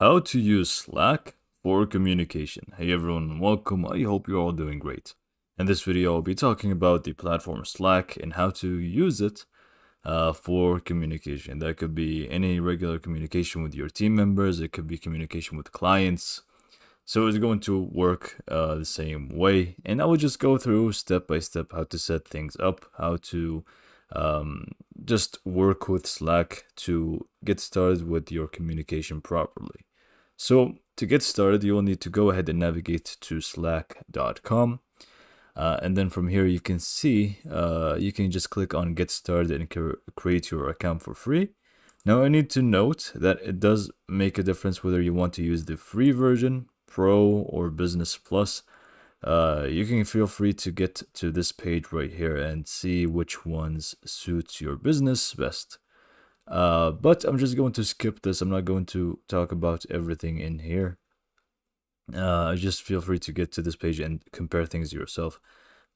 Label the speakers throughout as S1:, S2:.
S1: How to use Slack for communication. Hey everyone, welcome. I hope you're all doing great. In this video, I'll be talking about the platform Slack and how to use it uh, for communication. That could be any regular communication with your team members, it could be communication with clients. So it's going to work uh, the same way. And I will just go through step by step how to set things up, how to um, just work with Slack to get started with your communication properly. So to get started, you will need to go ahead and navigate to slack.com. Uh, and then from here, you can see, uh, you can just click on get started and create your account for free. Now I need to note that it does make a difference whether you want to use the free version, Pro or Business Plus. Uh, you can feel free to get to this page right here and see which ones suits your business best. Uh, but I'm just going to skip this. I'm not going to talk about everything in here. Uh, just feel free to get to this page and compare things yourself.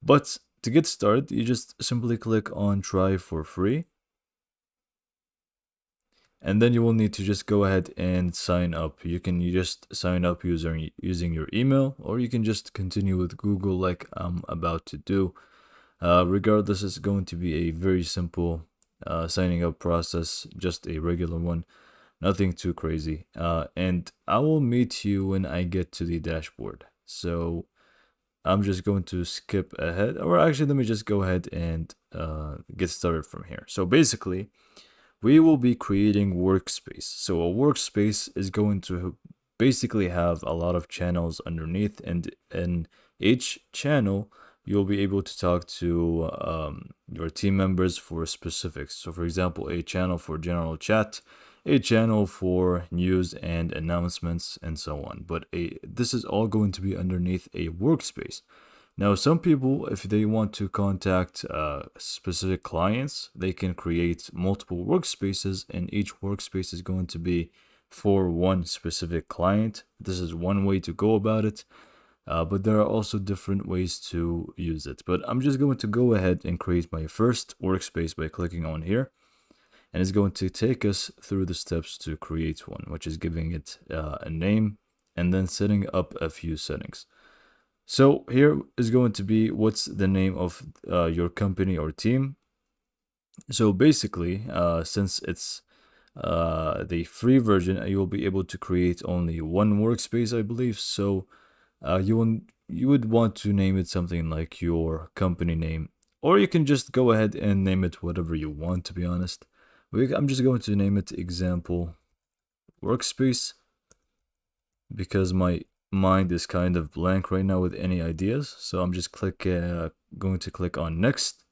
S1: But to get started, you just simply click on try for free. And then you will need to just go ahead and sign up. You can you just sign up using, using your email or you can just continue with Google like I'm about to do. Uh, regardless, it's going to be a very simple uh, signing up process, just a regular one, nothing too crazy. Uh, and I will meet you when I get to the dashboard. So I'm just going to skip ahead, or actually, let me just go ahead and uh, get started from here. So basically, we will be creating workspace. So a workspace is going to basically have a lot of channels underneath, and in each channel, you'll be able to talk to um, your team members for specifics. So, for example, a channel for general chat, a channel for news and announcements, and so on. But a this is all going to be underneath a workspace. Now, some people, if they want to contact uh, specific clients, they can create multiple workspaces, and each workspace is going to be for one specific client. This is one way to go about it. Uh, but there are also different ways to use it. But I'm just going to go ahead and create my first workspace by clicking on here. And it's going to take us through the steps to create one, which is giving it uh, a name and then setting up a few settings. So here is going to be what's the name of uh, your company or team. So basically, uh, since it's uh, the free version, you will be able to create only one workspace, I believe. So uh, you would you would want to name it something like your company name, or you can just go ahead and name it whatever you want. To be honest, I'm just going to name it example workspace because my mind is kind of blank right now with any ideas. So I'm just click uh, going to click on next.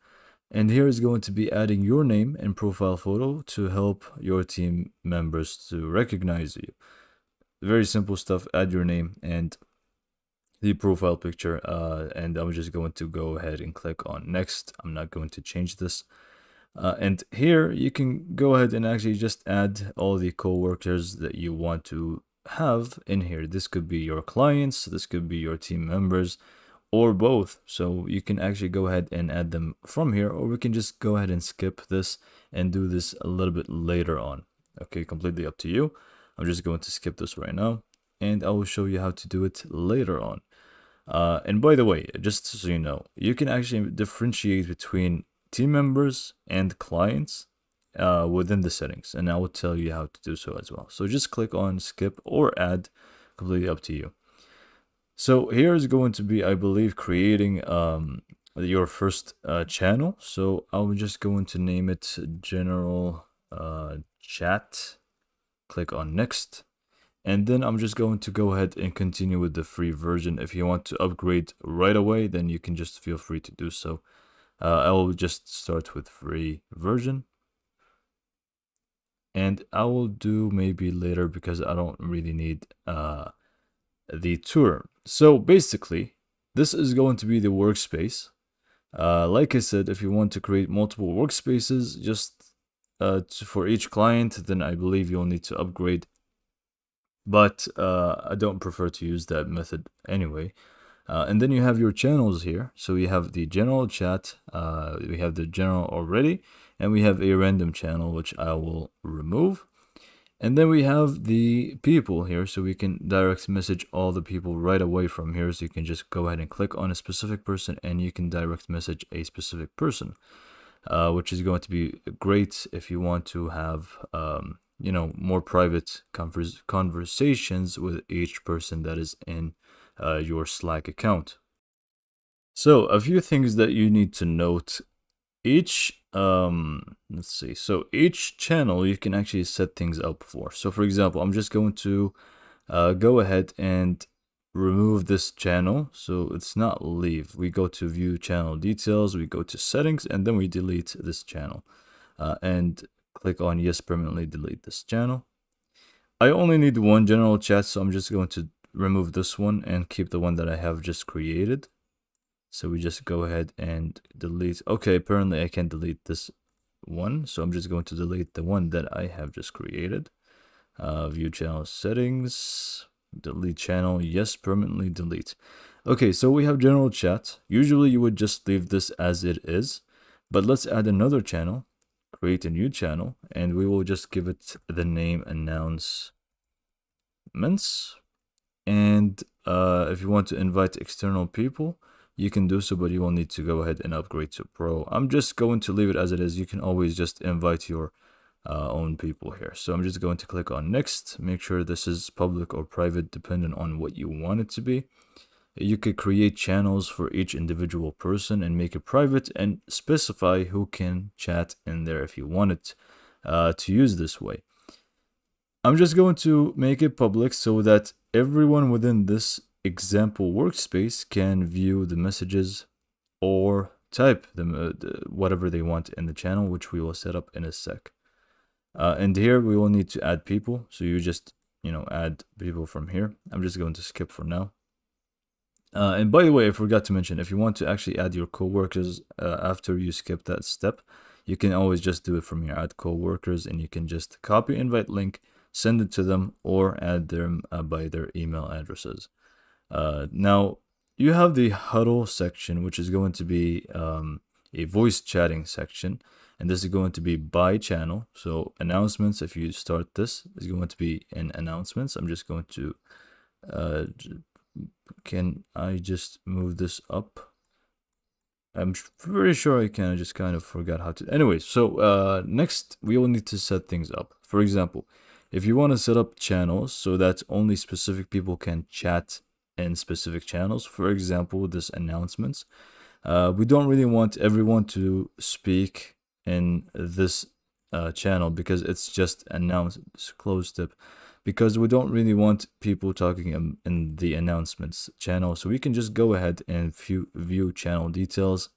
S1: And here is going to be adding your name and profile photo to help your team members to recognize you. Very simple stuff. Add your name and the profile picture uh, and I'm just going to go ahead and click on next. I'm not going to change this. Uh, and here you can go ahead and actually just add all the coworkers that you want to have in here. This could be your clients, this could be your team members, or both. So you can actually go ahead and add them from here, or we can just go ahead and skip this and do this a little bit later on. Okay, completely up to you. I'm just going to skip this right now, and I will show you how to do it later on. Uh, and by the way, just so you know, you can actually differentiate between team members and clients uh, within the settings, and I will tell you how to do so as well. So just click on skip or add, completely up to you. So here is going to be, I believe, creating um, your first uh, channel. So I'm just going to name it general uh, chat. Click on next and then I'm just going to go ahead and continue with the free version. If you want to upgrade right away, then you can just feel free to do so. Uh, I will just start with free version. And I will do maybe later because I don't really need uh, the tour. So basically, this is going to be the workspace. Uh, like I said, if you want to create multiple workspaces, just uh, for each client, then I believe you'll need to upgrade but uh, I don't prefer to use that method anyway. Uh, and then you have your channels here. So we have the general chat, uh, we have the general already, and we have a random channel, which I will remove. And then we have the people here, so we can direct message all the people right away from here. So you can just go ahead and click on a specific person and you can direct message a specific person, uh, which is going to be great if you want to have, um, you know, more private convers conversations with each person that is in uh, your Slack account. So a few things that you need to note. Each um let's see. So each channel you can actually set things up for. So for example i'm just going to uh, go ahead and remove this channel. So it's not leave. We go to view channel details we go to settings and then we delete this channel. Uh, and click on yes permanently delete this channel i only need one general chat so i'm just going to remove this one and keep the one that i have just created so we just go ahead and delete. Okay, apparently I can delete this one. So I'm just going to delete the one that I have just created. Uh, view channel settings, delete channel, yes, permanently delete. Okay, so we have general chat. Usually you would just leave this as it is, but let's add another channel, create a new channel, and we will just give it the name announcements. And uh, if you want to invite external people, you can do so, but you will need to go ahead and upgrade to Pro. I'm just going to leave it as it is. You can always just invite your uh, own people here. So I'm just going to click on next. Make sure this is public or private depending on what you want it to be. You could create channels for each individual person and make it private and specify who can chat in there if you want it uh, to use this way. I'm just going to make it public so that everyone within this example workspace can view the messages or type them uh, whatever they want in the channel which we will set up in a sec. Uh, and here we will need to add people. So you just you know add people from here. I'm just going to skip for now uh, and by the way i forgot to mention if you want to actually add your coworkers uh, after you skip that step you can always just do it from here add coworkers and you can just copy invite link send it to them or add them uh, by their email addresses uh, now, you have the huddle section, which is going to be um, a voice chatting section. And this is going to be by channel. So announcements, if you start this, is going to be in announcements. I'm just going to, uh, can I just move this up? I'm pretty sure I can. I just kind of forgot how to. Anyway, so uh, next we will need to set things up. For example, if you want to set up channels so that only specific people can chat in specific channels. For example, this announcements. Uh, we don't really want everyone to speak in this uh, channel because it's just announced closed tip because we don't really want people talking in, in the announcements channel so we can just go ahead and view, view channel details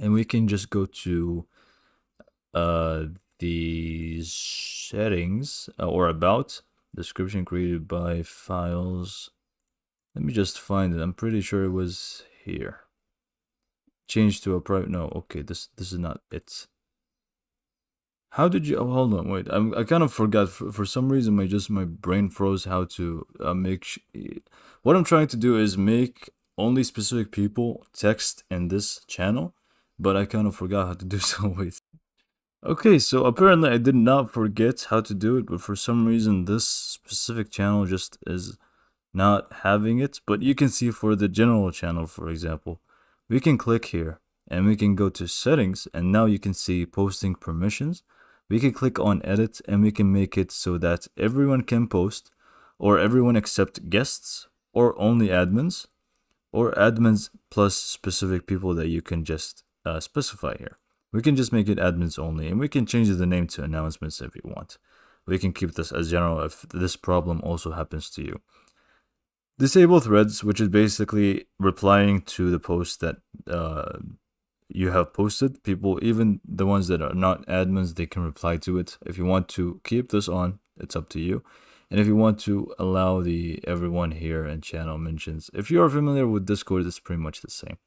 S1: and we can just go to uh, the settings uh, or about description created by files let me just find it. I'm pretty sure it was here. Change to a private. No, okay, this this is not it. How did you? Oh, hold on, wait. I'm, I kind of forgot. For, for some reason, my just my brain froze. How to uh, make? what I'm trying to do is make only specific people text in this channel, but I kind of forgot how to do so. Wait. Okay, so apparently I did not forget how to do it, but for some reason this specific channel just is not having it, but you can see for the general channel, for example, we can click here and we can go to settings and now you can see posting permissions. We can click on edit and we can make it so that everyone can post or everyone except guests or only admins or admins plus specific people that you can just uh, specify here. We can just make it admins only and we can change the name to announcements if you want. We can keep this as general if this problem also happens to you. Disable threads, which is basically replying to the post that uh, you have posted. People, even the ones that are not admins, they can reply to it. If you want to keep this on, it's up to you. And if you want to allow the everyone here and channel mentions, if you are familiar with Discord, it's pretty much the same.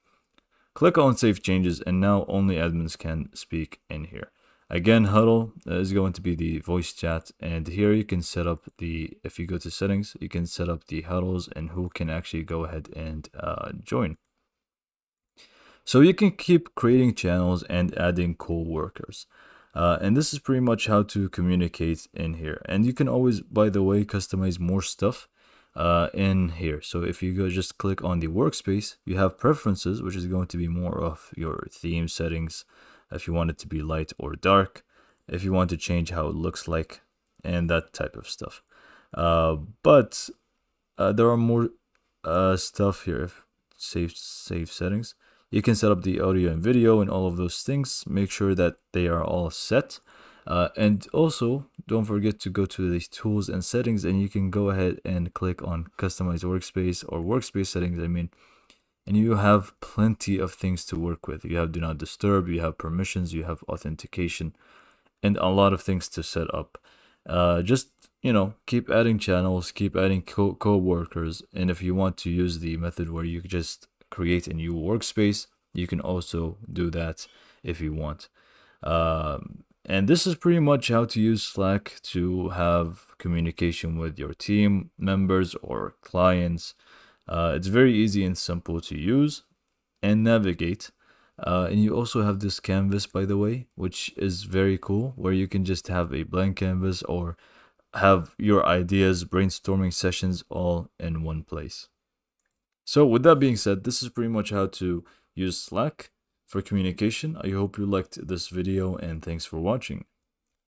S1: Click on save changes and now only admins can speak in here. Again, huddle is going to be the voice chat. And here you can set up the, if you go to settings, you can set up the huddles and who can actually go ahead and uh, join. So you can keep creating channels and adding co-workers. Uh, and this is pretty much how to communicate in here. And you can always, by the way, customize more stuff uh, in here. So if you go just click on the workspace, you have preferences, which is going to be more of your theme settings. If you want it to be light or dark, if you want to change how it looks like and that type of stuff. Uh, but uh, there are more uh, stuff here. Save save settings. You can set up the audio and video and all of those things. Make sure that they are all set. Uh, and also, don't forget to go to the tools and settings and you can go ahead and click on customize workspace or workspace settings, I mean, and you have plenty of things to work with. You have do not disturb, you have permissions, you have authentication, and a lot of things to set up. Uh, just, you know, keep adding channels, keep adding co, co workers. And if you want to use the method where you just create a new workspace, you can also do that if you want. Um, and this is pretty much how to use Slack to have communication with your team members or clients. Uh, it's very easy and simple to use and navigate. Uh, and you also have this canvas, by the way, which is very cool, where you can just have a blank canvas or have your ideas, brainstorming sessions all in one place. So with that being said, this is pretty much how to use Slack for communication. I hope you liked this video and thanks for watching.